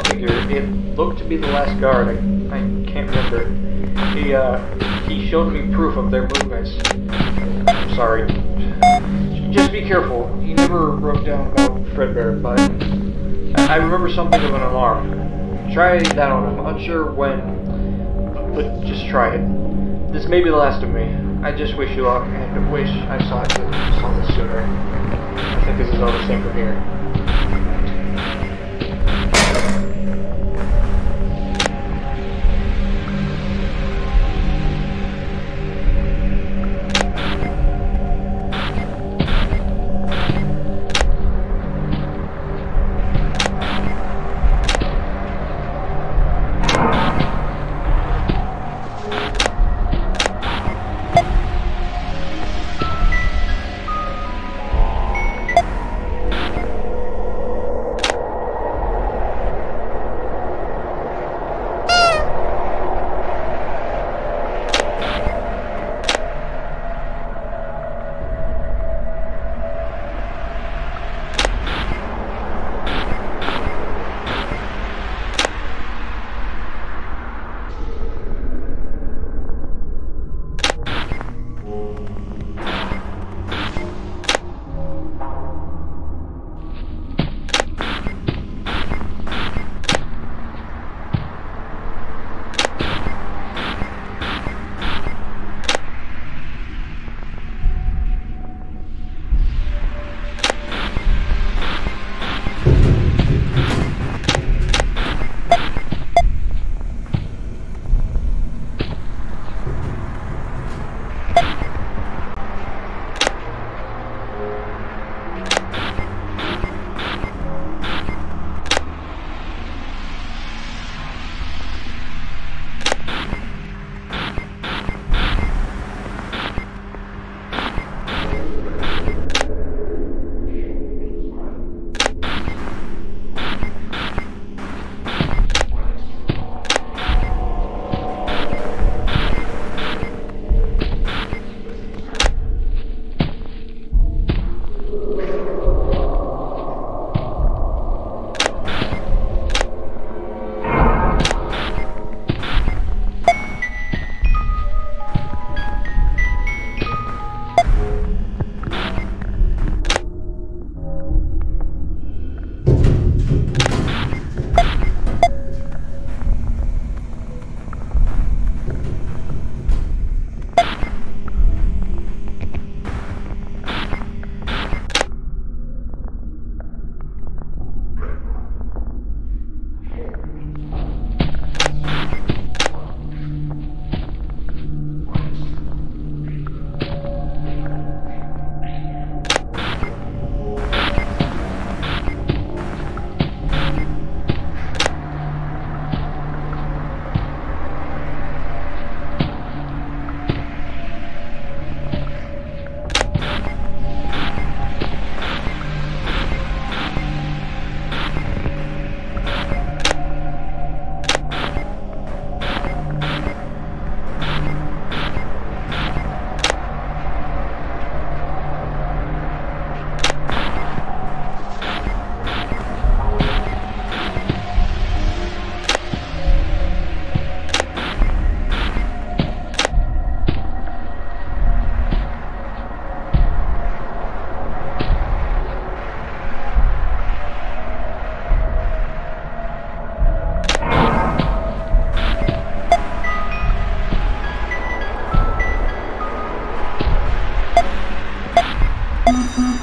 it looked to be the last guard. I, I can't remember. He, uh, he showed me proof of their movements. I'm sorry. Just be careful. He never wrote down about Fredbear, but I remember something of an alarm. Try that on him. Unsure when, but just try it. This may be the last of me. I just wish you luck, and wish I saw it sooner. I think this is all the same from here.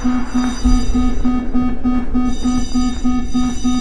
フフフフフフフフフフフフ